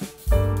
you